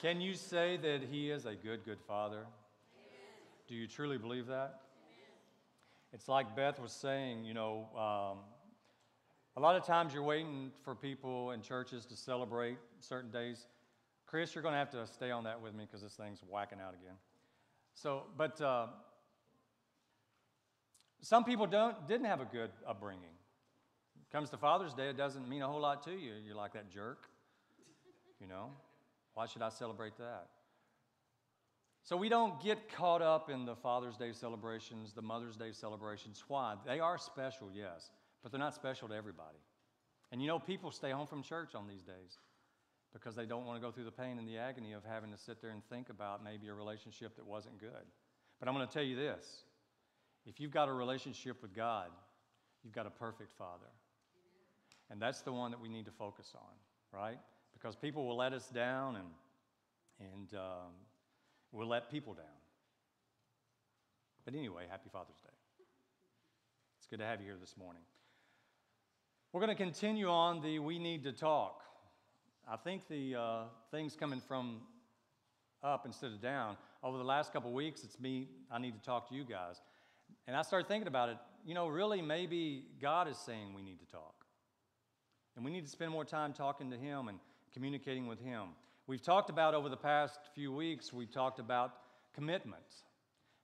Can you say that He is a good, good Father? Amen. Do you truly believe that? Amen. It's like Beth was saying, you know, um, a lot of times you're waiting for people in churches to celebrate certain days. Chris, you're going to have to stay on that with me because this thing's whacking out again. So, but uh, some people don't, didn't have a good upbringing. Comes to Father's Day, it doesn't mean a whole lot to you. You're like that jerk, you know. Why should I celebrate that? So we don't get caught up in the Father's Day celebrations, the Mother's Day celebrations. Why? They are special, yes, but they're not special to everybody. And you know, people stay home from church on these days because they don't want to go through the pain and the agony of having to sit there and think about maybe a relationship that wasn't good. But I'm going to tell you this if you've got a relationship with God, you've got a perfect Father. And that's the one that we need to focus on, right? Because people will let us down and, and um, we'll let people down. But anyway, happy Father's Day. It's good to have you here this morning. We're going to continue on the We Need to Talk. I think the uh, things coming from up instead of down. Over the last couple weeks, it's me, I need to talk to you guys. And I started thinking about it. You know, really, maybe God is saying we need to talk. And we need to spend more time talking to Him and communicating with Him. We've talked about over the past few weeks, we talked about commitments,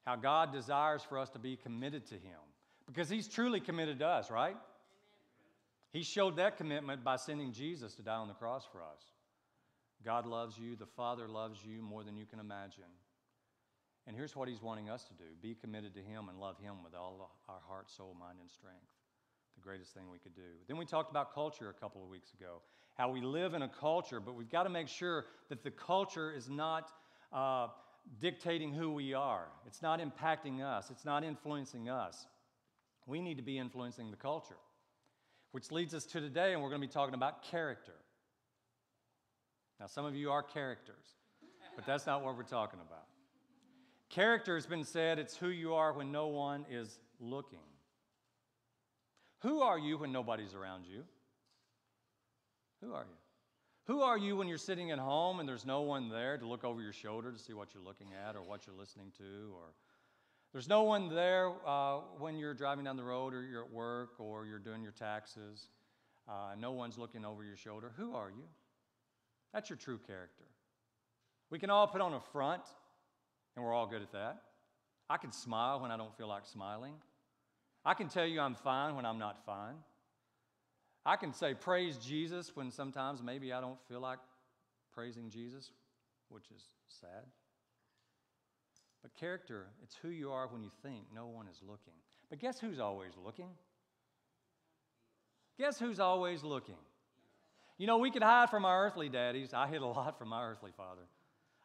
how God desires for us to be committed to Him because He's truly committed to us, right? Amen. He showed that commitment by sending Jesus to die on the cross for us. God loves you, the Father loves you more than you can imagine. And here's what He's wanting us to do be committed to Him and love Him with all our heart, soul, mind, and strength the greatest thing we could do. Then we talked about culture a couple of weeks ago, how we live in a culture, but we've got to make sure that the culture is not uh, dictating who we are. It's not impacting us, it's not influencing us. We need to be influencing the culture, which leads us to today, and we're going to be talking about character. Now, some of you are characters, but that's not what we're talking about. Character has been said, it's who you are when no one is looking. Who are you when nobody's around you? Who are you? Who are you when you're sitting at home and there's no one there to look over your shoulder to see what you're looking at or what you're listening to? Or there's no one there uh, when you're driving down the road or you're at work or you're doing your taxes. Uh, no one's looking over your shoulder. Who are you? That's your true character. We can all put on a front, and we're all good at that. I can smile when I don't feel like smiling. I can tell you I'm fine when I'm not fine. I can say praise Jesus when sometimes maybe I don't feel like praising Jesus, which is sad. But character, it's who you are when you think no one is looking. But guess who's always looking? Guess who's always looking? You know, we could hide from our earthly daddies. I hid a lot from my earthly father.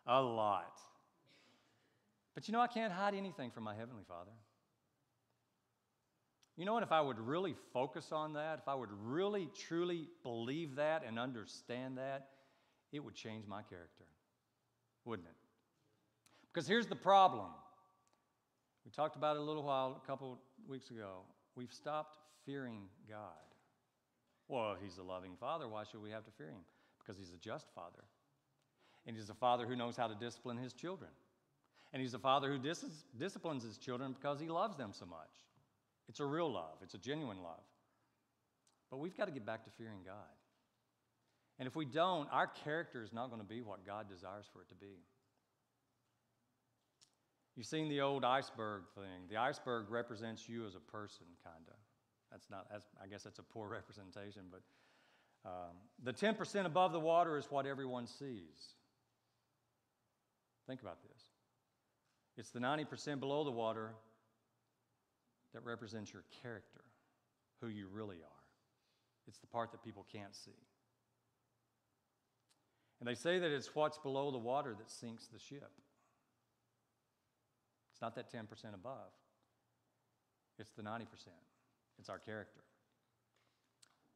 A lot. But you know, I can't hide anything from my heavenly father. You know what? If I would really focus on that, if I would really, truly believe that and understand that, it would change my character, wouldn't it? Because here's the problem. We talked about it a little while, a couple weeks ago. We've stopped fearing God. Well, if He's a loving Father. Why should we have to fear Him? Because He's a just Father. And He's a Father who knows how to discipline His children. And He's a Father who dis- disciplines His children because He loves them so much. It's a real love, it's a genuine love. But we've got to get back to fearing God. And if we don't, our character is not going to be what God desires for it to be. You've seen the old iceberg thing. The iceberg represents you as a person, kind of. That's not, that's, I guess that's a poor representation, but um, the 10% above the water is what everyone sees. Think about this. It's the 90% below the water that represents your character, who you really are. It's the part that people can't see. And they say that it's what's below the water that sinks the ship. It's not that 10% above, it's the 90%. It's our character.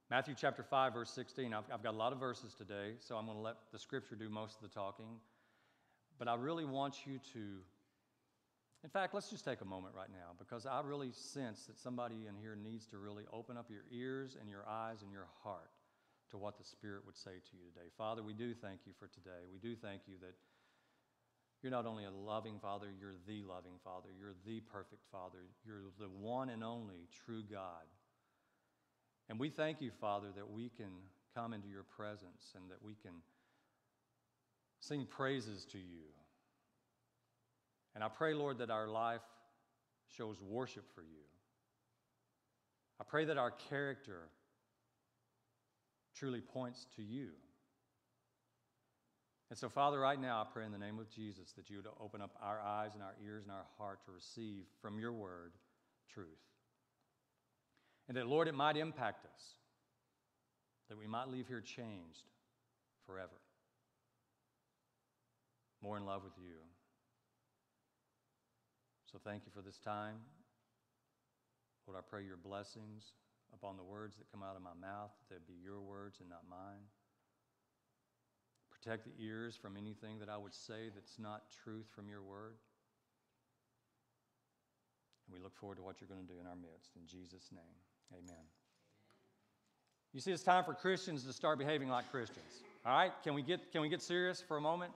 Matthew chapter 5, verse 16. I've, I've got a lot of verses today, so I'm going to let the scripture do most of the talking. But I really want you to in fact, let's just take a moment right now because I really sense that somebody in here needs to really open up your ears and your eyes and your heart to what the Spirit would say to you today. Father, we do thank you for today. We do thank you that you're not only a loving Father, you're the loving Father. You're the perfect Father. You're the one and only true God. And we thank you, Father, that we can come into your presence and that we can sing praises to you. And I pray, Lord, that our life shows worship for you. I pray that our character truly points to you. And so, Father, right now, I pray in the name of Jesus that you would open up our eyes and our ears and our heart to receive from your word truth. And that, Lord, it might impact us, that we might leave here changed forever, more in love with you. So, thank you for this time. Lord, I pray your blessings upon the words that come out of my mouth, that they be your words and not mine. Protect the ears from anything that I would say that's not truth from your word. And we look forward to what you're going to do in our midst. In Jesus' name, amen. You see, it's time for Christians to start behaving like Christians. All right? Can we get, can we get serious for a moment?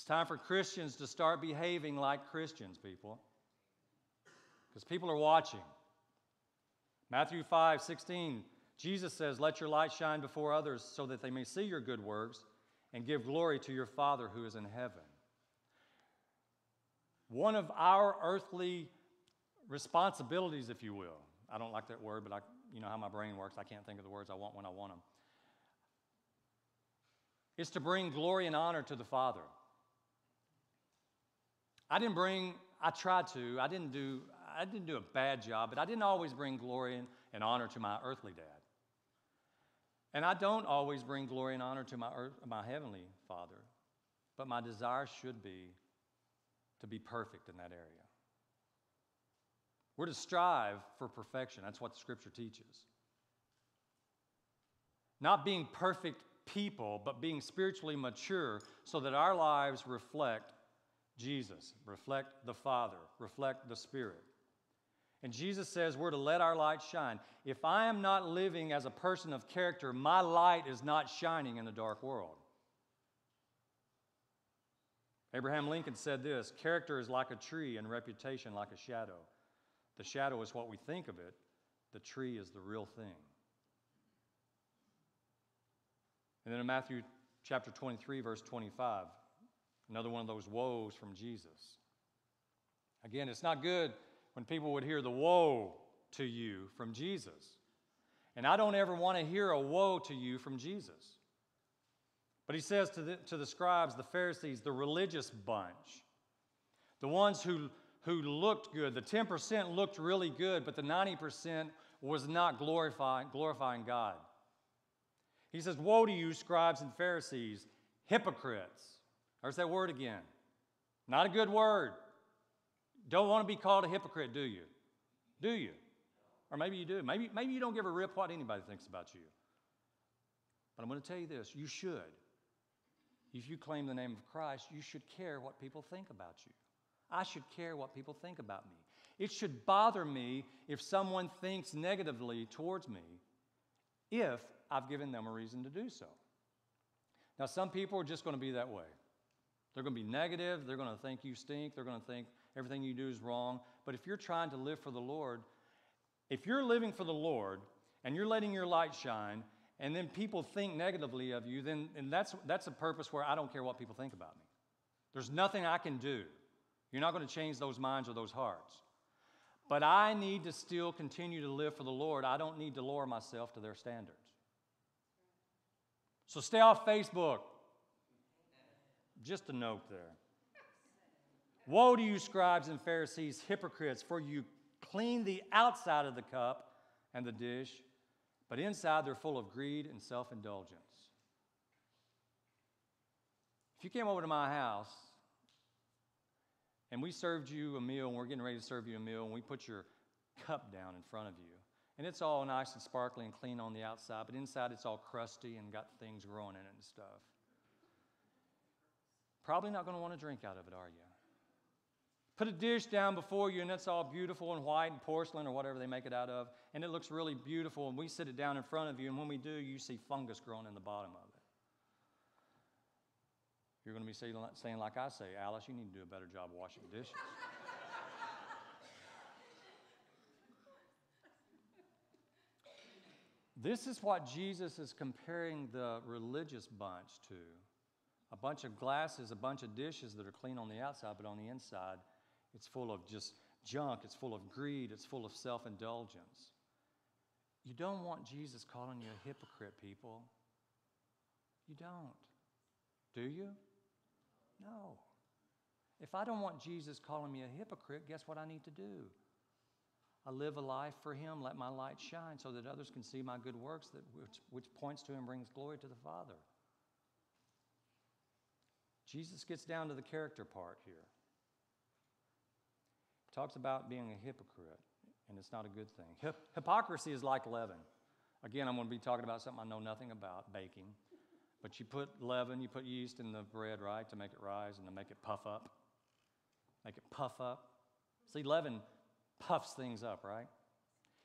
It's time for Christians to start behaving like Christians, people. Because people are watching. Matthew 5 16, Jesus says, Let your light shine before others so that they may see your good works and give glory to your Father who is in heaven. One of our earthly responsibilities, if you will, I don't like that word, but I, you know how my brain works. I can't think of the words I want when I want them. Is to bring glory and honor to the Father. I didn't bring, I tried to, I didn't do, I didn't do a bad job, but I didn't always bring glory and, and honor to my earthly dad. And I don't always bring glory and honor to my, earth, my heavenly Father, but my desire should be to be perfect in that area. We're to strive for perfection. That's what the scripture teaches. Not being perfect people, but being spiritually mature so that our lives reflect Jesus, reflect the Father, reflect the Spirit. And Jesus says we're to let our light shine. If I am not living as a person of character, my light is not shining in the dark world. Abraham Lincoln said this character is like a tree and reputation like a shadow. The shadow is what we think of it, the tree is the real thing. And then in Matthew chapter 23, verse 25, another one of those woes from Jesus. Again, it's not good when people would hear the woe to you from Jesus. And I don't ever want to hear a woe to you from Jesus. But he says to the, to the scribes, the Pharisees, the religious bunch, the ones who, who looked good, the 10% looked really good, but the 90% was not glorifying, glorifying God. He says, Woe to you, scribes and Pharisees, hypocrites. There's that word again. Not a good word. Don't want to be called a hypocrite, do you? Do you? Or maybe you do. Maybe, maybe you don't give a rip what anybody thinks about you. But I'm going to tell you this you should. If you claim the name of Christ, you should care what people think about you. I should care what people think about me. It should bother me if someone thinks negatively towards me if I've given them a reason to do so. Now, some people are just going to be that way. They're going to be negative. They're going to think you stink. They're going to think everything you do is wrong. But if you're trying to live for the Lord, if you're living for the Lord and you're letting your light shine, and then people think negatively of you, then and that's, that's a purpose where I don't care what people think about me. There's nothing I can do. You're not going to change those minds or those hearts. But I need to still continue to live for the Lord. I don't need to lower myself to their standards. So stay off Facebook. Just a note there. Woe to you, scribes and Pharisees, hypocrites, for you clean the outside of the cup and the dish, but inside they're full of greed and self indulgence. If you came over to my house and we served you a meal and we're getting ready to serve you a meal and we put your cup down in front of you, and it's all nice and sparkly and clean on the outside, but inside it's all crusty and got things growing in it and stuff. Probably not going to want to drink out of it, are you? Put a dish down before you, and it's all beautiful and white and porcelain or whatever they make it out of, and it looks really beautiful. And we sit it down in front of you, and when we do, you see fungus growing in the bottom of it. You're going to be saying, saying like I say, Alice, you need to do a better job washing dishes. This is what Jesus is comparing the religious bunch to a bunch of glasses, a bunch of dishes that are clean on the outside, but on the inside, it's full of just junk, it's full of greed, it's full of self indulgence. You don't want Jesus calling you a hypocrite, people. You don't. Do you? No. If I don't want Jesus calling me a hypocrite, guess what I need to do? I live a life for Him, let my light shine so that others can see my good works, that, which, which points to him brings glory to the Father. Jesus gets down to the character part here. He talks about being a hypocrite, and it's not a good thing. Hip- hypocrisy is like leaven. Again, I'm going to be talking about something I know nothing about baking. But you put leaven, you put yeast in the bread, right, to make it rise and to make it puff up. Make it puff up. See, leaven puffs things up, right?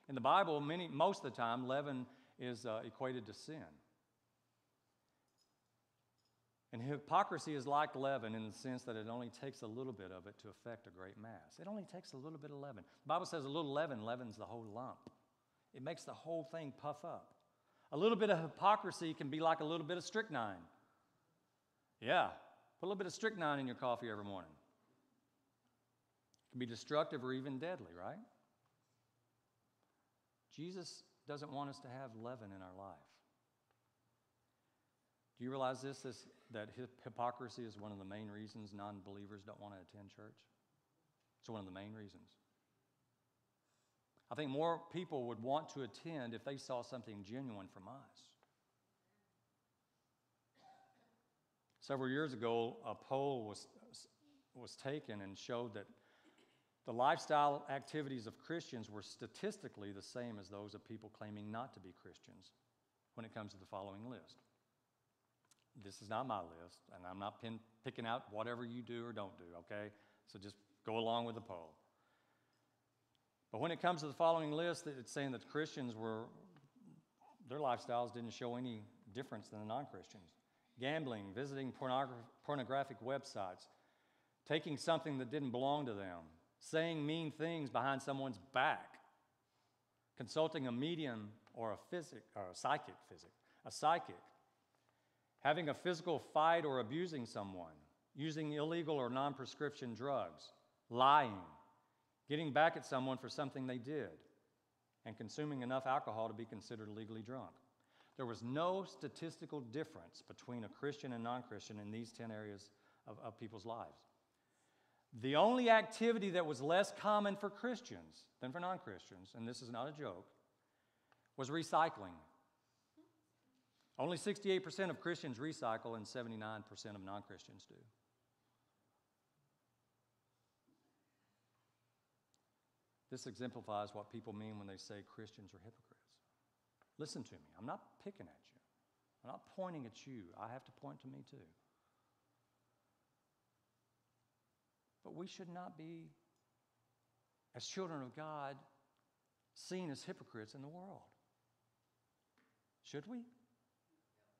In the Bible, many, most of the time, leaven is uh, equated to sin. And hypocrisy is like leaven in the sense that it only takes a little bit of it to affect a great mass. It only takes a little bit of leaven. The Bible says a little leaven leavens the whole lump, it makes the whole thing puff up. A little bit of hypocrisy can be like a little bit of strychnine. Yeah, put a little bit of strychnine in your coffee every morning It can be destructive or even deadly, right? Jesus doesn't want us to have leaven in our life. Do you realize this, this that hypocrisy is one of the main reasons non believers don't want to attend church? It's one of the main reasons. I think more people would want to attend if they saw something genuine from us. Several years ago, a poll was, was taken and showed that the lifestyle activities of Christians were statistically the same as those of people claiming not to be Christians when it comes to the following list. This is not my list, and I'm not pin, picking out whatever you do or don't do, okay? So just go along with the poll. But when it comes to the following list, it's saying that Christians were, their lifestyles didn't show any difference than the non Christians. Gambling, visiting pornographic websites, taking something that didn't belong to them, saying mean things behind someone's back, consulting a medium or a physic or a psychic physic, a psychic, having a physical fight or abusing someone, using illegal or non-prescription drugs, lying, getting back at someone for something they did, and consuming enough alcohol to be considered legally drunk. There was no statistical difference between a Christian and non Christian in these 10 areas of, of people's lives. The only activity that was less common for Christians than for non Christians, and this is not a joke, was recycling. Only 68% of Christians recycle, and 79% of non Christians do. This exemplifies what people mean when they say Christians are hypocrites. Listen to me. I'm not picking at you, I'm not pointing at you. I have to point to me too. But we should not be, as children of God, seen as hypocrites in the world. Should we?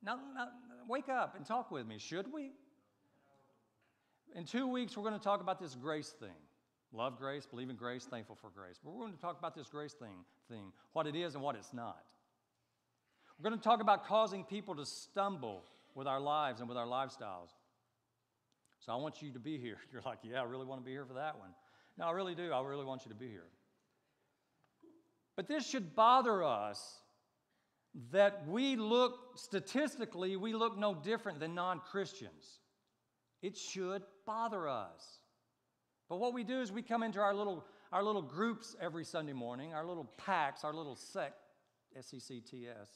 Now, now, wake up and talk with me. Should we? In two weeks, we're going to talk about this grace thing. Love grace, believe in grace, thankful for grace. But we're going to talk about this grace thing, thing, what it is and what it's not. We're going to talk about causing people to stumble with our lives and with our lifestyles. So I want you to be here. You're like, yeah, I really want to be here for that one. No, I really do. I really want you to be here. But this should bother us that we look, statistically, we look no different than non Christians. It should bother us. But what we do is we come into our little, our little groups every Sunday morning, our little packs, our little sect, S E C T S,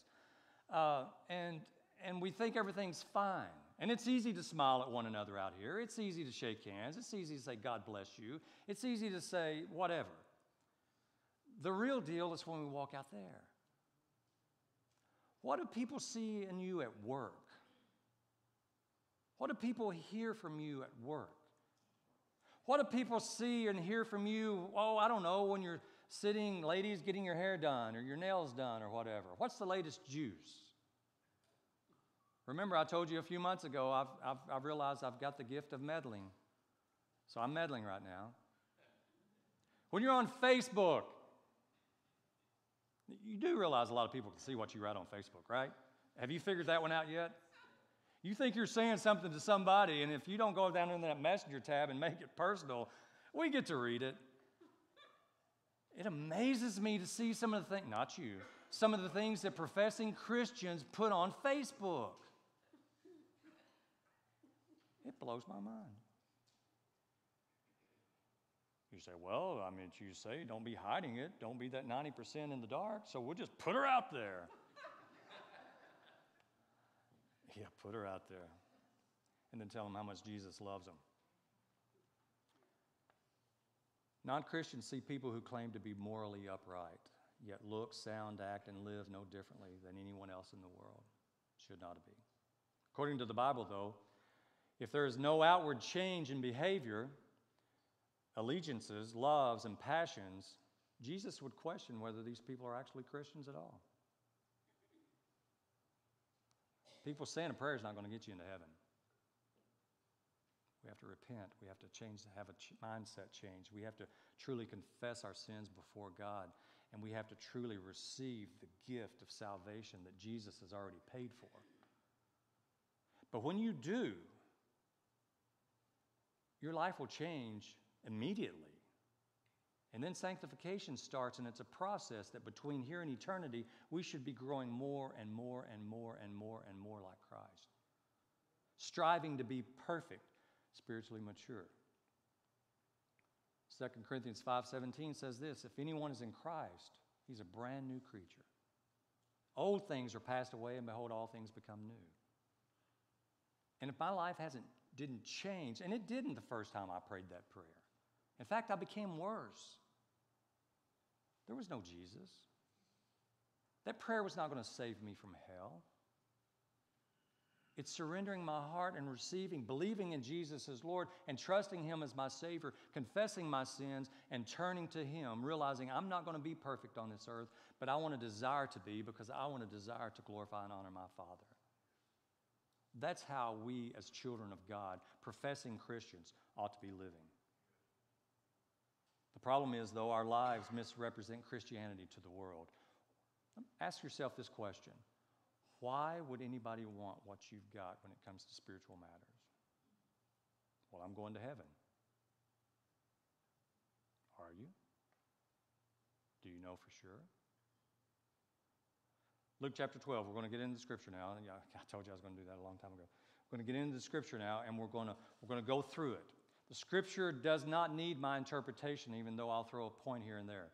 uh, and, and we think everything's fine. And it's easy to smile at one another out here. It's easy to shake hands. It's easy to say, God bless you. It's easy to say, whatever. The real deal is when we walk out there. What do people see in you at work? What do people hear from you at work? What do people see and hear from you? Oh, I don't know, when you're sitting, ladies, getting your hair done or your nails done or whatever. What's the latest juice? Remember, I told you a few months ago, I've, I've, I've realized I've got the gift of meddling. So I'm meddling right now. When you're on Facebook, you do realize a lot of people can see what you write on Facebook, right? Have you figured that one out yet? You think you're saying something to somebody, and if you don't go down in that messenger tab and make it personal, we get to read it. It amazes me to see some of the things, not you, some of the things that professing Christians put on Facebook. It blows my mind. You say, well, I mean, you say, don't be hiding it. Don't be that 90% in the dark. So we'll just put her out there. yeah, put her out there. And then tell them how much Jesus loves them. Non Christians see people who claim to be morally upright, yet look, sound, act, and live no differently than anyone else in the world. Should not be. According to the Bible, though, if there is no outward change in behavior, allegiances, loves, and passions, Jesus would question whether these people are actually Christians at all. People saying a prayer is not going to get you into heaven. We have to repent. We have to change, have a mindset change. We have to truly confess our sins before God. And we have to truly receive the gift of salvation that Jesus has already paid for. But when you do, your life will change immediately. And then sanctification starts, and it's a process that between here and eternity, we should be growing more and more and more and more and more like Christ. Striving to be perfect, spiritually mature. 2 Corinthians 5:17 says this, if anyone is in Christ, he's a brand new creature. Old things are passed away and behold all things become new. And if my life hasn't didn't change, and it didn't the first time I prayed that prayer. In fact, I became worse. There was no Jesus. That prayer was not going to save me from hell. It's surrendering my heart and receiving, believing in Jesus as Lord, and trusting Him as my Savior, confessing my sins, and turning to Him, realizing I'm not going to be perfect on this earth, but I want to desire to be because I want to desire to glorify and honor my Father. That's how we, as children of God, professing Christians, ought to be living. The problem is, though, our lives misrepresent Christianity to the world. Ask yourself this question Why would anybody want what you've got when it comes to spiritual matters? Well, I'm going to heaven. Are you? Do you know for sure? Luke chapter 12. We're going to get into the scripture now. I told you I was going to do that a long time ago. We're going to get into the scripture now, and we're going to, we're going to go through it. The scripture does not need my interpretation, even though I'll throw a point here and there.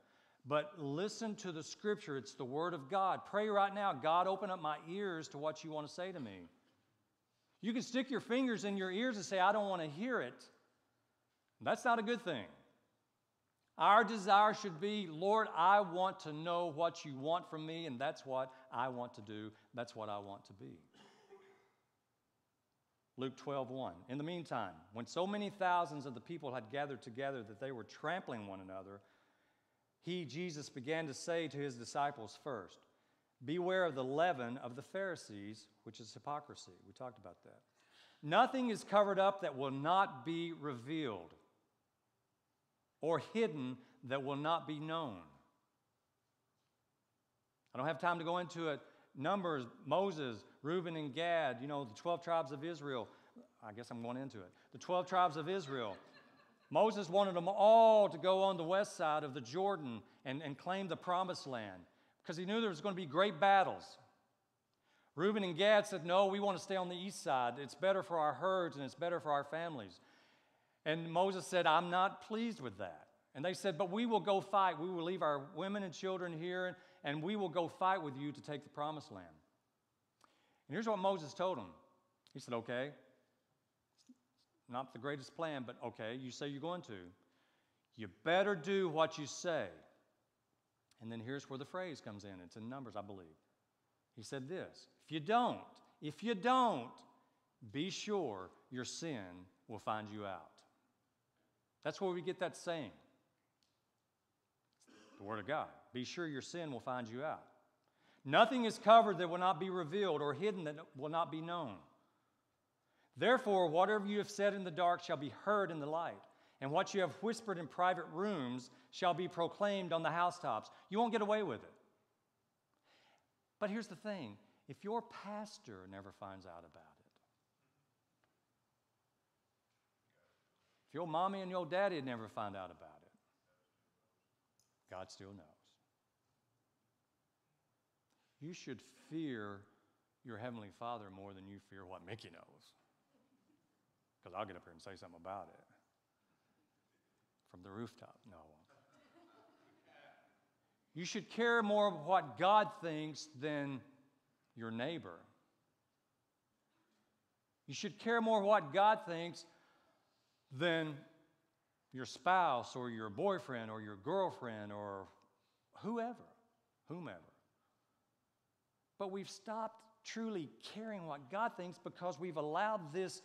But listen to the scripture. It's the word of God. Pray right now God, open up my ears to what you want to say to me. You can stick your fingers in your ears and say, I don't want to hear it. That's not a good thing. Our desire should be, Lord, I want to know what you want from me, and that's what I want to do. That's what I want to be. Luke 12, 1. In the meantime, when so many thousands of the people had gathered together that they were trampling one another, he, Jesus, began to say to his disciples first, Beware of the leaven of the Pharisees, which is hypocrisy. We talked about that. Nothing is covered up that will not be revealed or hidden that will not be known. I don't have time to go into it. Numbers, Moses, Reuben, and Gad, you know, the 12 tribes of Israel. I guess I'm going into it. The 12 tribes of Israel. Moses wanted them all to go on the west side of the Jordan and, and claim the promised land because he knew there was going to be great battles. Reuben and Gad said, No, we want to stay on the east side. It's better for our herds and it's better for our families. And Moses said, I'm not pleased with that. And they said, But we will go fight. We will leave our women and children here, and we will go fight with you to take the promised land. And here's what Moses told him He said, Okay, not the greatest plan, but okay, you say you're going to. You better do what you say. And then here's where the phrase comes in. It's in Numbers, I believe. He said this If you don't, if you don't, be sure your sin will find you out. That's where we get that saying. Word of God. Be sure your sin will find you out. Nothing is covered that will not be revealed, or hidden that will not be known. Therefore, whatever you have said in the dark shall be heard in the light, and what you have whispered in private rooms shall be proclaimed on the housetops. You won't get away with it. But here's the thing if your pastor never finds out about it, if your mommy and your daddy never find out about it, God still knows. You should fear your Heavenly Father more than you fear what Mickey knows. Because I'll get up here and say something about it from the rooftop. No, I won't. You should care more what God thinks than your neighbor. You should care more what God thinks than your spouse or your boyfriend or your girlfriend or whoever, whomever. But we've stopped truly caring what God thinks because we've allowed this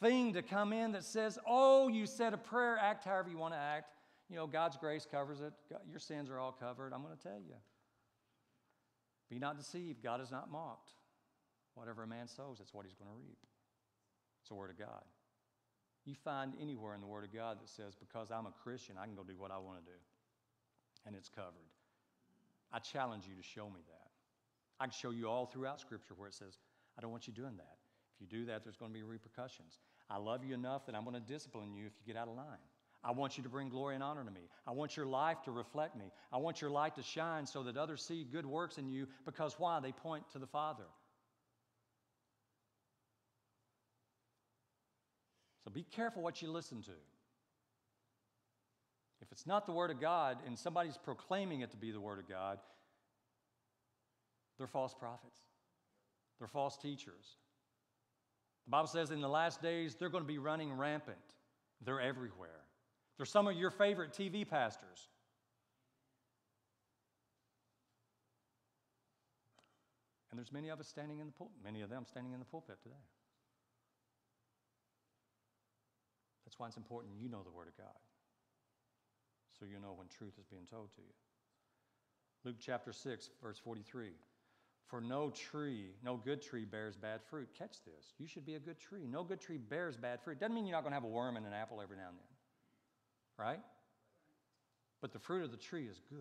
thing to come in that says, oh, you said a prayer, act however you want to act. You know, God's grace covers it. your sins are all covered. I'm going to tell you. Be not deceived. God is not mocked. Whatever a man sows, that's what he's going to reap. It's the Word of God. You find anywhere in the Word of God that says, because I'm a Christian, I can go do what I want to do. And it's covered. I challenge you to show me that. I can show you all throughout Scripture where it says, I don't want you doing that. If you do that, there's going to be repercussions. I love you enough that I'm going to discipline you if you get out of line. I want you to bring glory and honor to me. I want your life to reflect me. I want your light to shine so that others see good works in you because why? They point to the Father. So be careful what you listen to. If it's not the Word of God and somebody's proclaiming it to be the Word of God, they're false prophets, they're false teachers. The Bible says in the last days they're going to be running rampant, they're everywhere. They're some of your favorite TV pastors. And there's many of us standing in the pulpit, many of them standing in the pulpit today. That's why it's important you know the Word of God. So you know when truth is being told to you. Luke chapter 6, verse 43. For no tree, no good tree bears bad fruit. Catch this. You should be a good tree. No good tree bears bad fruit. Doesn't mean you're not going to have a worm in an apple every now and then right? But the fruit of the tree is good.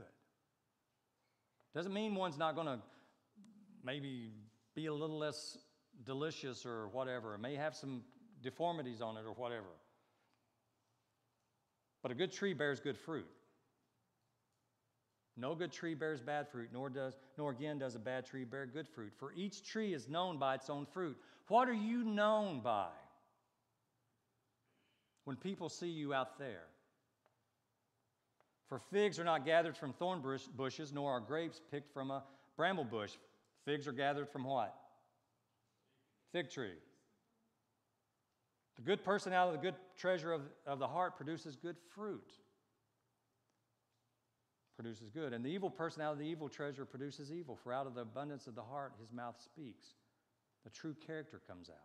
Doesn't mean one's not going to maybe be a little less delicious or whatever. It may have some deformities on it or whatever. But a good tree bears good fruit. No good tree bears bad fruit, nor does nor again does a bad tree bear good fruit. For each tree is known by its own fruit. What are you known by? When people see you out there, for figs are not gathered from thorn bushes, nor are grapes picked from a bramble bush. Figs are gathered from what? Fig tree. The good person out of the good treasure of, of the heart produces good fruit. Produces good. And the evil person out of the evil treasure produces evil. For out of the abundance of the heart, his mouth speaks. The true character comes out.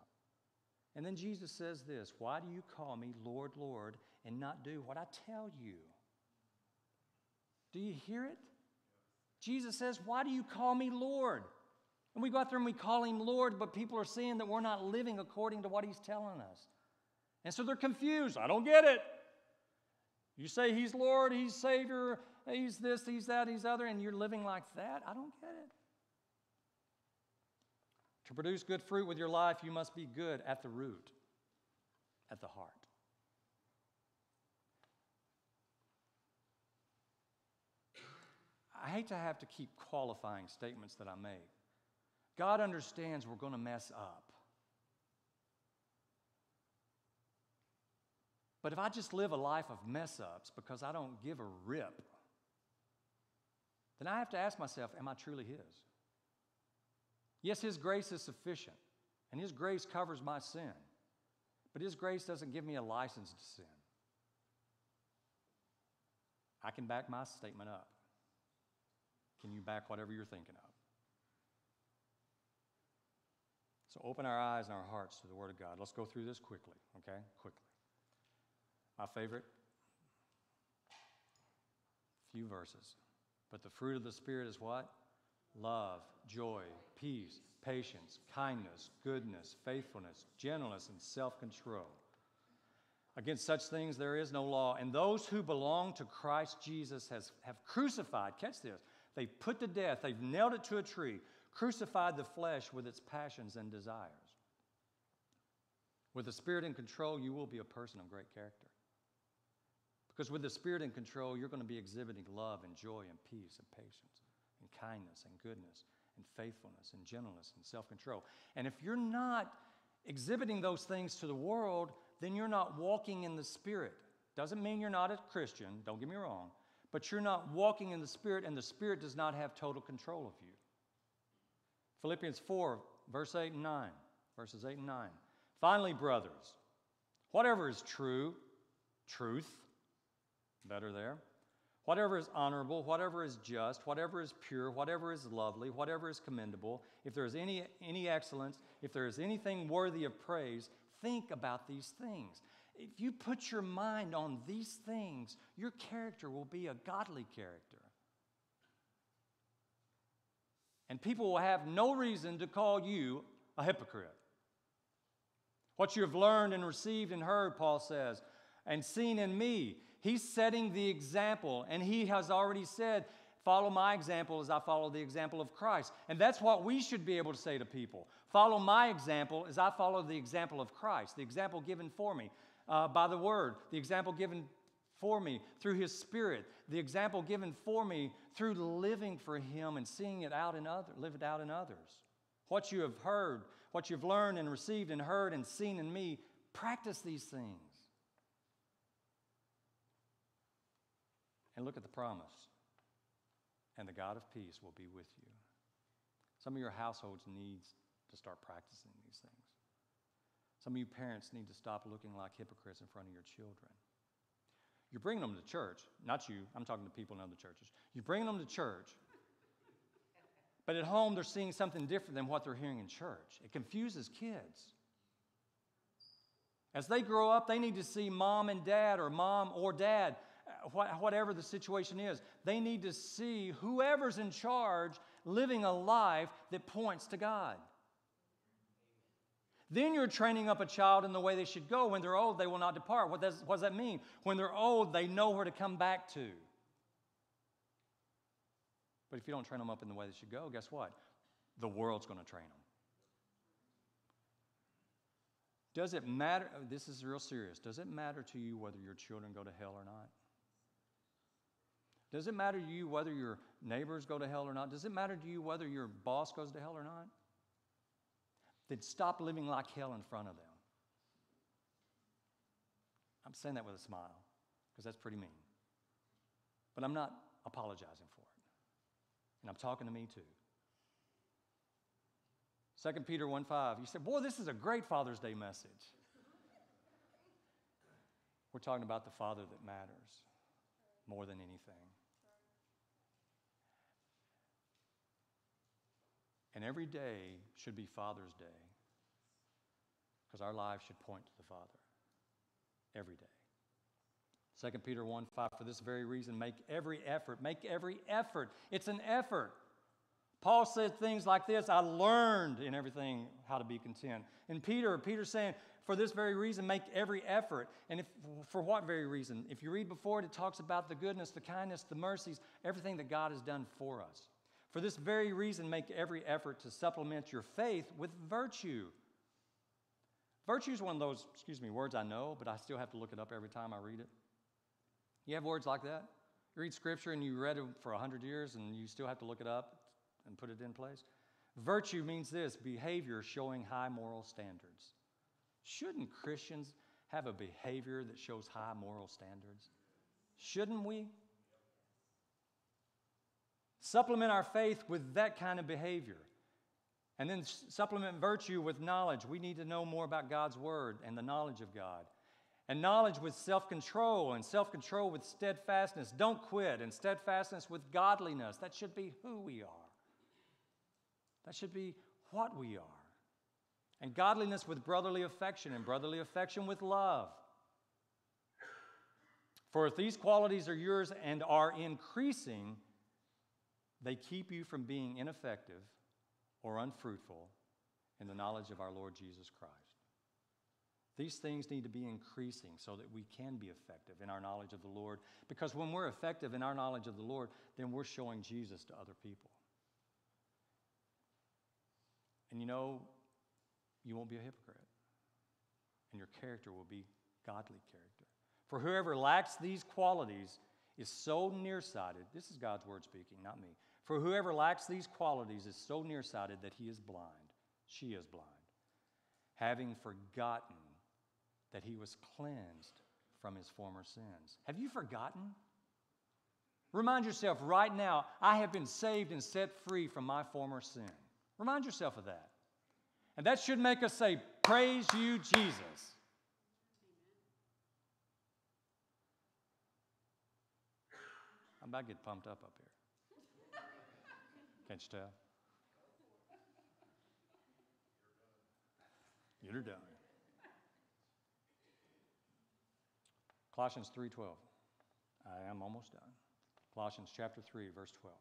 And then Jesus says this Why do you call me Lord, Lord, and not do what I tell you? Do you hear it? Jesus says, Why do you call me Lord? And we go out there and we call him Lord, but people are seeing that we're not living according to what he's telling us. And so they're confused. I don't get it. You say he's Lord, he's Savior, he's this, he's that, he's other, and you're living like that? I don't get it. To produce good fruit with your life, you must be good at the root, at the heart. I hate to have to keep qualifying statements that I make. God understands we're going to mess up. But if I just live a life of mess ups because I don't give a rip, then I have to ask myself, am I truly His? Yes, His grace is sufficient, and His grace covers my sin. But His grace doesn't give me a license to sin. I can back my statement up. Can you back whatever you're thinking of? So open our eyes and our hearts to the Word of God. Let's go through this quickly, okay? Quickly. My favorite? Few verses. But the fruit of the Spirit is what? Love, joy, peace, patience, kindness, goodness, faithfulness, gentleness, and self control. Against such things there is no law. And those who belong to Christ Jesus has, have crucified, catch this, they've put to death, they've nailed it to a tree, crucified the flesh with its passions and desires. With the Spirit in control, you will be a person of great character. Because with the Spirit in control, you're going to be exhibiting love and joy and peace and patience and kindness and goodness and faithfulness and gentleness and self control. And if you're not exhibiting those things to the world, then you're not walking in the Spirit. Doesn't mean you're not a Christian, don't get me wrong, but you're not walking in the Spirit, and the Spirit does not have total control of you. Philippians 4, verse 8 and 9, verses 8 and 9. Finally, brothers, whatever is true, truth, better there. Whatever is honorable, whatever is just, whatever is pure, whatever is lovely, whatever is commendable, if there is any, any excellence, if there is anything worthy of praise, think about these things. If you put your mind on these things, your character will be a godly character. And people will have no reason to call you a hypocrite. What you have learned and received and heard, Paul says, and seen in me, he's setting the example. And he has already said, Follow my example as I follow the example of Christ. And that's what we should be able to say to people. Follow my example as I follow the example of Christ, the example given for me uh, by the Word, the example given for me through His Spirit, the example given for me through living for Him and seeing it out in others, live it out in others. What you have heard, what you've learned and received and heard and seen in me, practice these things. And look at the promise. And the God of peace will be with you. Some of your households needs to start practicing these things. Some of you parents need to stop looking like hypocrites in front of your children. You're bringing them to church, not you, I'm talking to people in other churches. You're bringing them to church, but at home they're seeing something different than what they're hearing in church. It confuses kids. As they grow up, they need to see mom and dad, or mom or dad, Uh, whatever the situation is. They need to see whoever's in charge living a life that points to God. Then you're training up a child in the way they should go. When they're old, they will not depart. What does, what does that mean? When they're old, they know where to come back to. But if you don't train them up in the way they should go, guess what? The world's going to train them. Does it matter? This is real serious. Does it matter to you whether your children go to hell or not? Does it matter to you whether your neighbors go to hell or not? Does it matter to you whether your boss goes to hell or not? Then stop living like hell in front of them. I'm saying that with a smile because that's pretty mean. But I'm not apologizing for it. And I'm talking to me too. 2 Peter 1 5, you said, Boy, this is a great Father's Day message. We're talking about the Father that matters more than anything. And every day should be Father's Day because our lives should point to the Father every day. 2 Peter 1 5, for this very reason, make every effort. Make every effort. It's an effort. Paul said things like this I learned in everything how to be content. And Peter, Peter's saying, for this very reason, make every effort. And if, for what very reason? If you read before it, it talks about the goodness, the kindness, the mercies, everything that God has done for us. For this very reason, make every effort to supplement your faith with virtue. Virtue is one of those, excuse me, words I know, but I still have to look it up every time I read it. You have words like that? You read scripture and you read it for 100 years and you still have to look it up and put it in place? Virtue means this behavior showing high moral standards. Shouldn't Christians have a behavior that shows high moral standards? Shouldn't we? Supplement our faith with that kind of behavior. And then supplement virtue with knowledge. We need to know more about God's Word and the knowledge of God. And knowledge with self control, and self control with steadfastness. Don't quit, and steadfastness with godliness. That should be who we are. That should be what we are. And godliness with brotherly affection, and brotherly affection with love. For if these qualities are yours and are increasing, they keep you from being ineffective or unfruitful in the knowledge of our Lord Jesus Christ. These things need to be increasing so that we can be effective in our knowledge of the Lord. Because when we're effective in our knowledge of the Lord, then we're showing Jesus to other people. And you know, you won't be a hypocrite, and your character will be godly character. For whoever lacks these qualities is so nearsighted. This is God's word speaking, not me. For whoever lacks these qualities is so nearsighted that he is blind. She is blind, having forgotten that he was cleansed from his former sins. Have you forgotten? Remind yourself right now, I have been saved and set free from my former sin. Remind yourself of that. And that should make us say, Praise you, Jesus. I'm about to get pumped up up here. Can't you tell? You're done. Colossians 3:12. I am almost done. Colossians chapter 3 verse 12.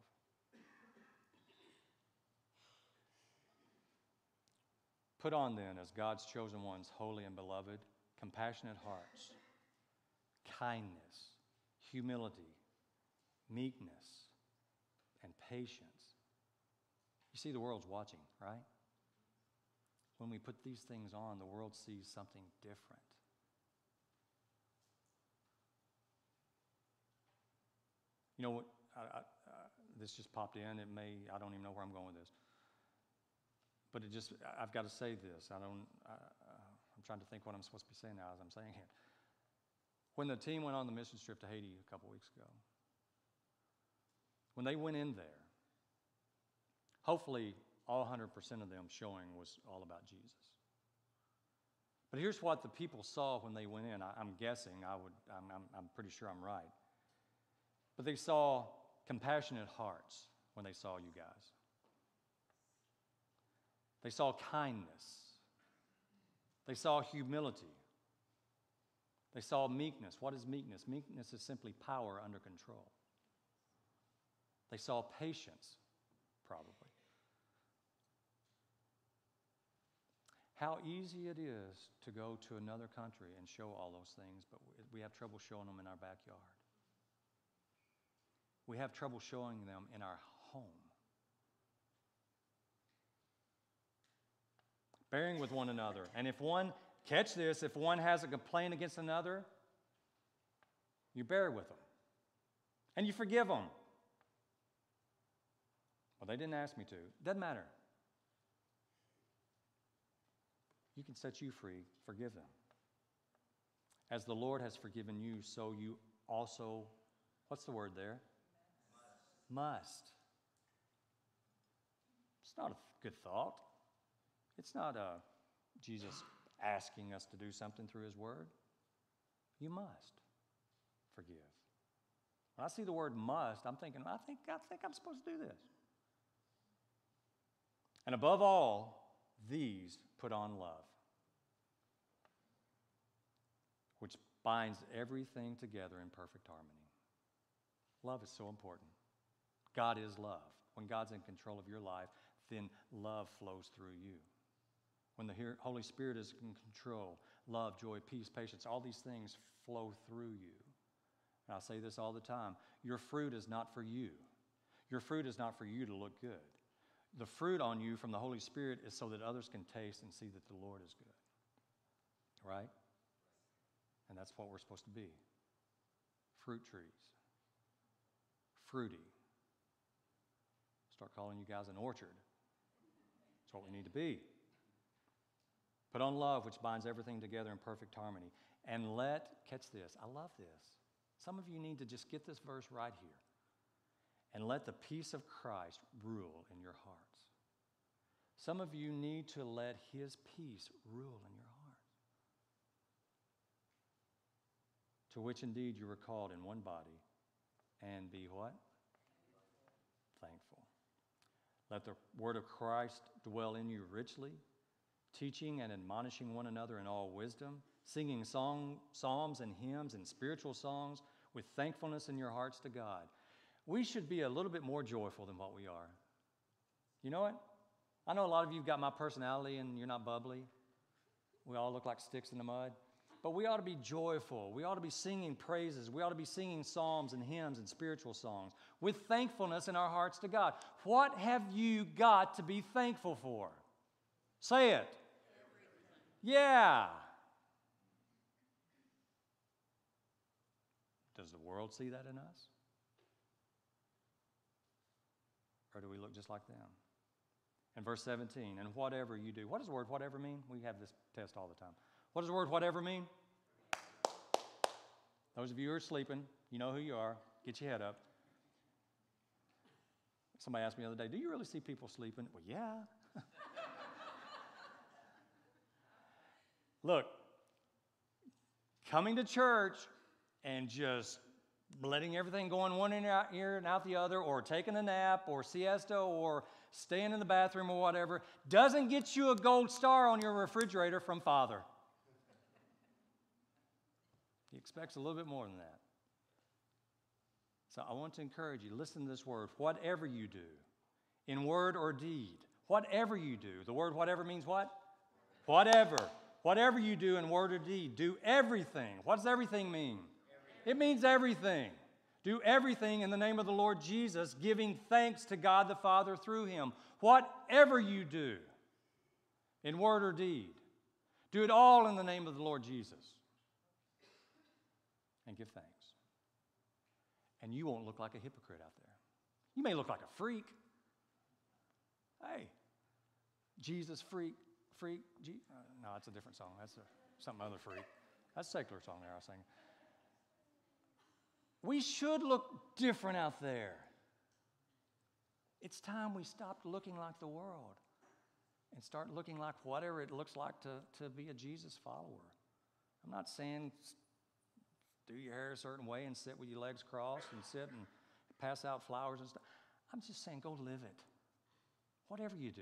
Put on then as God's chosen ones, holy and beloved, compassionate hearts, kindness, humility, meekness, and patience. You see, the world's watching, right? When we put these things on, the world sees something different. You know what? I, I, this just popped in. It may, I don't even know where I'm going with this. But it just, I've got to say this. I don't, uh, I'm trying to think what I'm supposed to be saying now as I'm saying it. When the team went on the mission trip to Haiti a couple weeks ago, when they went in there, hopefully all 100% of them showing was all about Jesus. But here's what the people saw when they went in. I, am guessing, I would, I'm, I'm, I'm pretty sure I'm right. But they saw compassionate hearts when they saw you guys. They saw kindness. They saw humility. They saw meekness. What is meekness? Meekness is simply power under control. They saw patience, probably. How easy it is to go to another country and show all those things, but we have trouble showing them in our backyard. We have trouble showing them in our home. Bearing with one another. And if one, catch this, if one has a complaint against another, you bear with them. And you forgive them. Well, they didn't ask me to. Doesn't matter. You can set you free. Forgive them. As the Lord has forgiven you, so you also, what's the word there? must. It's not a good thought. It's not a uh, Jesus asking us to do something through his word. You must forgive. When I see the word must, I'm thinking, I think, I think I'm supposed to do this. And above all, these put on love, which binds everything together in perfect harmony. Love is so important. God is love. When God's in control of your life, then love flows through you. When the Holy Spirit is in control, love, joy, peace, patience, all these things flow through you. And I say this all the time your fruit is not for you. Your fruit is not for you to look good. The fruit on you from the Holy Spirit is so that others can taste and see that the Lord is good. Right? And that's what we're supposed to be fruit trees, fruity. Start calling you guys an orchard. That's what we need to be. Put on love, which binds everything together in perfect harmony. And let, catch this, I love this. Some of you need to just get this verse right here. And let the peace of Christ rule in your hearts. Some of you need to let his peace rule in your heart. To which indeed you were called in one body, and be what? Thankful. Let the word of Christ dwell in you richly, teaching and admonishing one another in all wisdom, singing song, psalms and hymns and spiritual songs with thankfulness in your hearts to God. We should be a little bit more joyful than what we are. You know what? I know a lot of you have got my personality and you're not bubbly. We all look like sticks in the mud. But we ought to be joyful. We ought to be singing praises. We ought to be singing psalms and hymns and spiritual songs with thankfulness in our hearts to God. What have you got to be thankful for? Say it. Yeah. Does the world see that in us? Or do we look just like them? In verse 17, and whatever you do. What does the word whatever mean? We have this test all the time. What does the word whatever mean? Those of you who are sleeping, you know who you are. Get your head up. Somebody asked me the other day, Do you really see people sleeping? Well, yeah. Look, coming to church and just letting everything go in one ear and out the other, or taking a nap, or siesta, or staying in the bathroom, or whatever, doesn't get you a gold star on your refrigerator from Father. He expects a little bit more than that. So I want to encourage you listen to this word. Whatever you do, in word or deed, whatever you do, the word whatever means what? Whatever. Whatever you do in word or deed, do everything. What does everything mean? Everything. It means everything. Do everything in the name of the Lord Jesus, giving thanks to God the Father through him. Whatever you do in word or deed, do it all in the name of the Lord Jesus and give thanks. And you won't look like a hypocrite out there. You may look like a freak. Hey, Jesus freak, freak. Je- uh, no, that's a different song. That's a, something other freak. That's a secular song there I singing. We should look different out there. It's time we stopped looking like the world and start looking like whatever it looks like to, to be a Jesus follower. I'm not saying do your hair a certain way and sit with your legs crossed and sit and pass out flowers and stuff. I'm just saying, go live it. Whatever you do,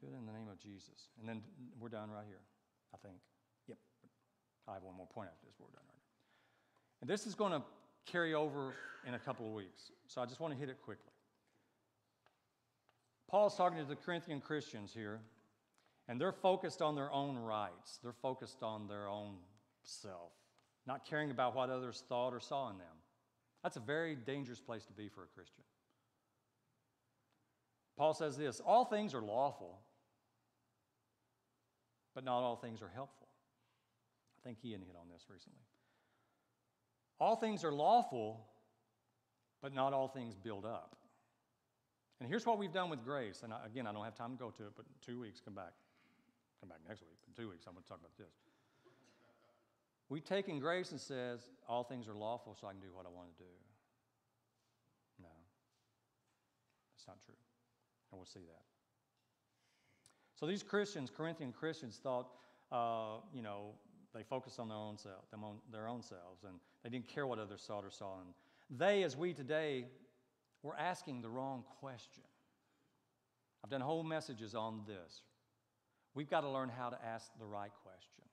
do it in the name of Jesus. And then we're done right here, I think. I have one more point after this. We're done right. And this is going to carry over in a couple of weeks. So I just want to hit it quickly. Paul's talking to the Corinthian Christians here and they're focused on their own rights, they're focused on their own self, not caring about what others thought or saw in them. That's a very dangerous place to be for a Christian. Paul says this all things are lawful, but not all things are helpful. I think he hit on this recently. All things are lawful, but not all things build up. And here's what we've done with grace. And again, I don't have time to go to it, but two weeks, come back come back next week. In two weeks, I'm going to talk about this. We take in grace and says, all things are lawful so I can do what I want to do. No, that's not true. And we'll see that. So these Christians, Corinthian Christians, thought, uh, you know, they focused on their own self, them on their own selves, and they didn't care what others thought or saw. And they, as we today, were asking the wrong question. I've done whole messages on this. We've got to learn how to ask the right question.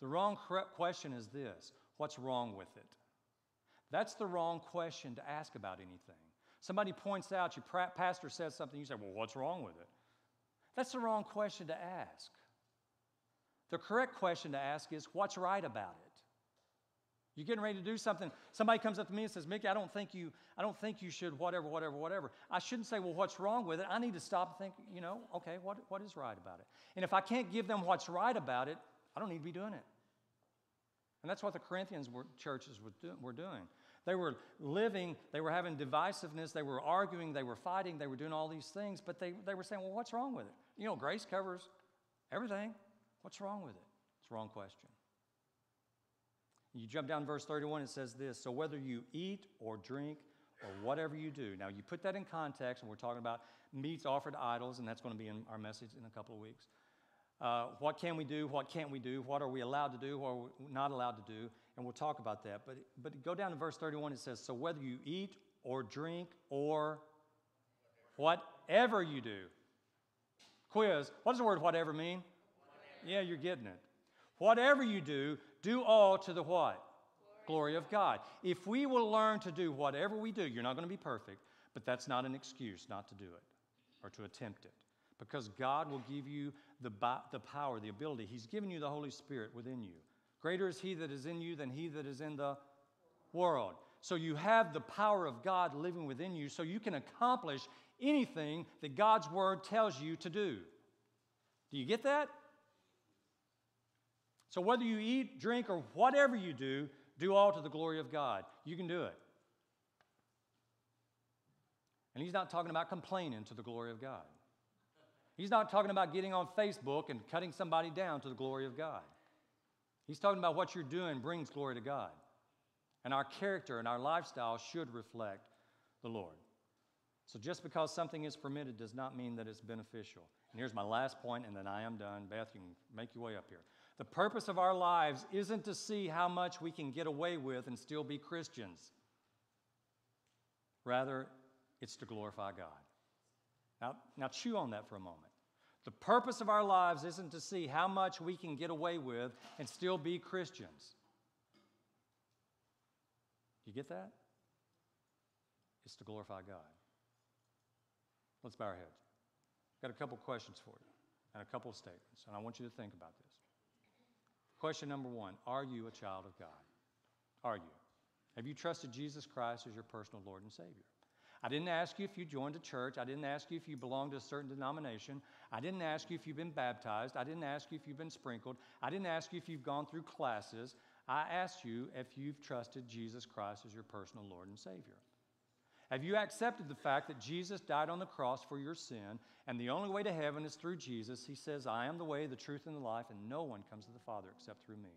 The wrong question is this what's wrong with it? That's the wrong question to ask about anything. Somebody points out, your pastor says something, you say, Well, what's wrong with it? That's the wrong question to ask. The correct question to ask is, What's right about it? You're getting ready to do something. Somebody comes up to me and says, Mickey, I don't think you, I don't think you should, whatever, whatever, whatever. I shouldn't say, well, what's wrong with it? I need to stop and think, you know, okay, what, what is right about it? And if I can't give them what's right about it, I don't need to be doing it. And that's what the Corinthians were, churches were, do, were doing. They were living, they were having divisiveness, they were arguing, they were fighting, they were doing all these things, but they, they were saying, well, what's wrong with it? You know, grace covers everything. What's wrong with it? It's wrong question. You jump down verse 31, it says this So whether you eat or drink or whatever you do, now you put that in context, and we're talking about meats offered to idols, and that's going to be in our message in a couple of weeks. Uh, what can we do? What can't we do? What are we allowed to do? What are we not allowed to do? And we'll talk about that. But, but go down to verse 31, it says, So whether you eat or drink or whatever you do. Quiz. What does the word whatever mean? Yeah, you're getting it. Whatever you do, Do all to the what? Glory of God. If we will learn to do whatever we do, you're not going to be perfect, but that's not an excuse not to do it or to attempt it. Because God will give you the, the power, the ability. He's given you the Holy Spirit within you. Greater is He that is in you than He that is in the world. So you have the power of God living within you, so you can accomplish anything that God's Word tells you to do. Do you get that? So whether you eat, drink, or whatever you do, do all to the glory of God. You can do it. And he's not talking about complaining to the glory of God. He's not talking about getting on Facebook and cutting somebody down to the glory of God. He's talking about what you're doing brings glory to God. And our character and our lifestyle should reflect the Lord. So just because something is permitted does not mean that it's beneficial. And here's my last point, and then I am done. Beth, you can make your way up here. The purpose of our lives isn't to see how much we can get away with and still be Christians. Rather, it's to glorify God. Now, now chew on that for a moment. The purpose of our lives isn't to see how much we can get away with and still be Christians. You get that? It's to glorify God. Let's bow our heads. I've got a couple questions for you and a couple of statements, and I want you to think about this. Question number one Are you a child of God? Are you? Have you trusted Jesus Christ as your personal Lord and Savior? I didn't ask you if you joined a church. I didn't ask you if you belonged to a certain denomination. I didn't ask you if you've been baptized. I didn't ask you if you've been sprinkled. I didn't ask you if you've gone through classes. I asked you if you've trusted Jesus Christ as your personal Lord and Savior. Have you accepted the fact that Jesus died on the cross for your sin, and the only way to heaven is through Jesus? He says, I am the way, the truth, and the life, and no one comes to the Father except through me.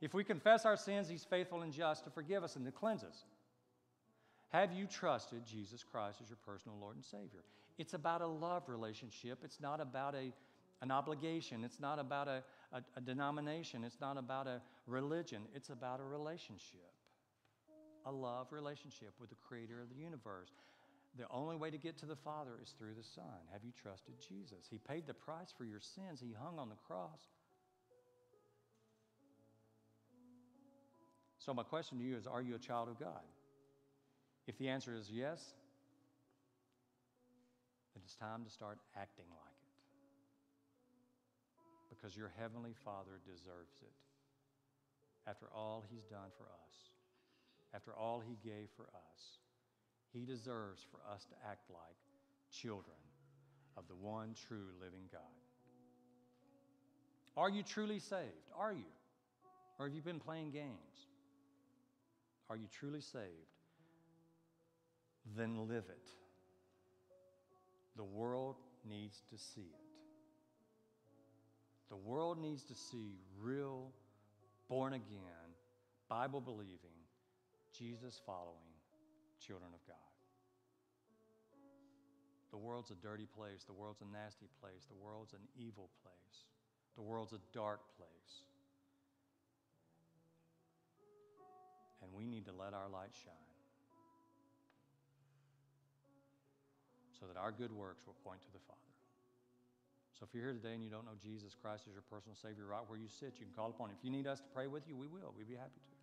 If we confess our sins, He's faithful and just to forgive us and to cleanse us. Have you trusted Jesus Christ as your personal Lord and Savior? It's about a love relationship. It's not about a, an obligation. It's not about a, a, a denomination. It's not about a religion. It's about a relationship a love relationship with the creator of the universe. The only way to get to the Father is through the Son. Have you trusted Jesus? He paid the price for your sins, He hung on the cross. So, my question to you is Are you a child of God? If the answer is yes, then it's time to start acting like it. Because your Heavenly Father deserves it after all He's done for us after all he gave for us, he deserves for us to act like children of the one true living God. Are you truly saved? Are you? Or have you been playing games? Are you truly saved? Then live it. The world needs to see it. The world needs to see real, born again, Bible believing, Jesus following children of God. The world's a dirty place. The world's a nasty place. The world's an evil place. The world's a dark place. And we need to let our light shine so that our good works will point to the Father. So if you're here today and you don't know Jesus Christ as your personal Savior, right where you sit, you can call upon Him. If you need us to pray with you, we will. We'd be happy to.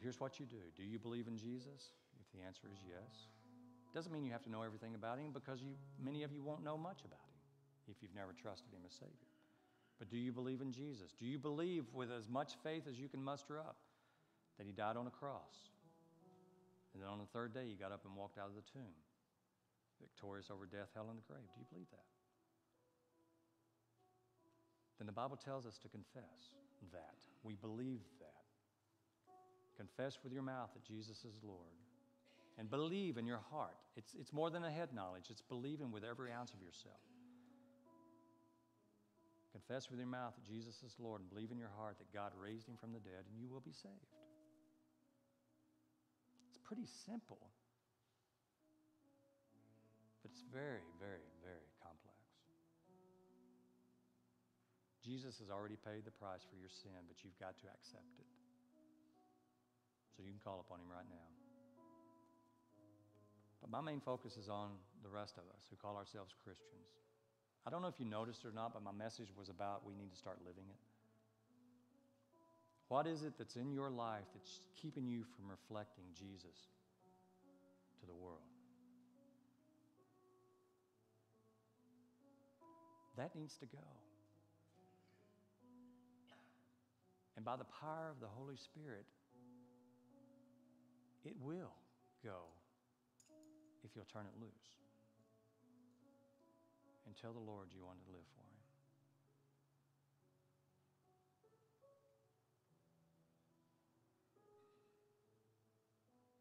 But here's what you do Do you believe in Jesus? If the answer is yes, doesn't mean you have to know everything about him because you, many of you won't know much about him if you've never trusted him as Savior. But do you believe in Jesus? Do you believe with as much faith as you can muster up that he died on a cross? And then on the third day, he got up and walked out of the tomb, victorious over death, hell, and the grave. Do you believe that? Then the Bible tells us to confess that. We believe that. Confess with your mouth that Jesus is Lord. And believe in your heart. It's, it's more than a head knowledge, it's believing with every ounce of yourself. Confess with your mouth that Jesus is Lord and believe in your heart that God raised him from the dead and you will be saved. It's pretty simple, but it's very, very, very complex. Jesus has already paid the price for your sin, but you've got to accept it. So you can call upon him right now. But my main focus is on the rest of us who call ourselves Christians. I don't know if you noticed or not, but my message was about we need to start living it. What is it that's in your life that's keeping you from reflecting Jesus to the world? That needs to go. And by the power of the Holy Spirit, it will go if you'll turn it loose and tell the Lord you want to live for Him.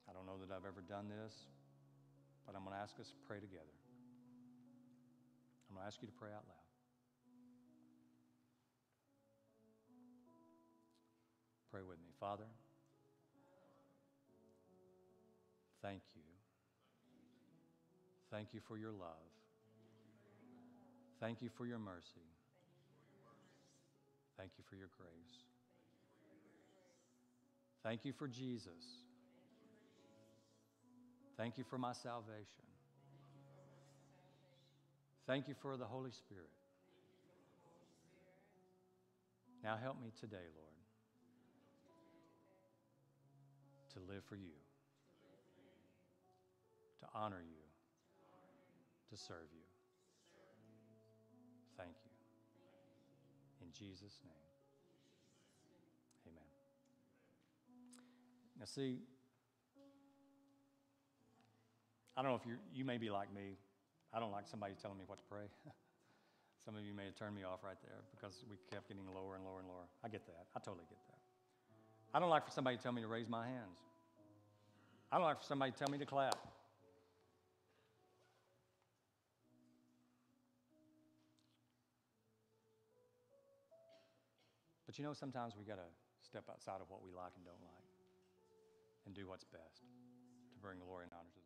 I don't know that I've ever done this, but I'm going to ask us to pray together. I'm going to ask you to pray out loud. Pray with me. Father, thank you. Thank you for your love. Thank you for your mercy. Thank you for your grace. Thank you for Jesus. Thank you for my salvation. Thank you for the Holy Spirit. Now help me today, Lord, to live for you, to honor you, to serve you. Thank you. In Jesus' name. Amen. Now, see, I don't know if you you may be like me. I don't like somebody telling me what to pray. Some of you may have turned me off right there because we kept getting lower and lower and lower. I get that. I totally get that. I don't like for somebody to tell me to raise my hands. I don't like for somebody to tell me to clap. But you know, sometimes we got to step outside of what we like and don't like and do what's best to bring glory and honor to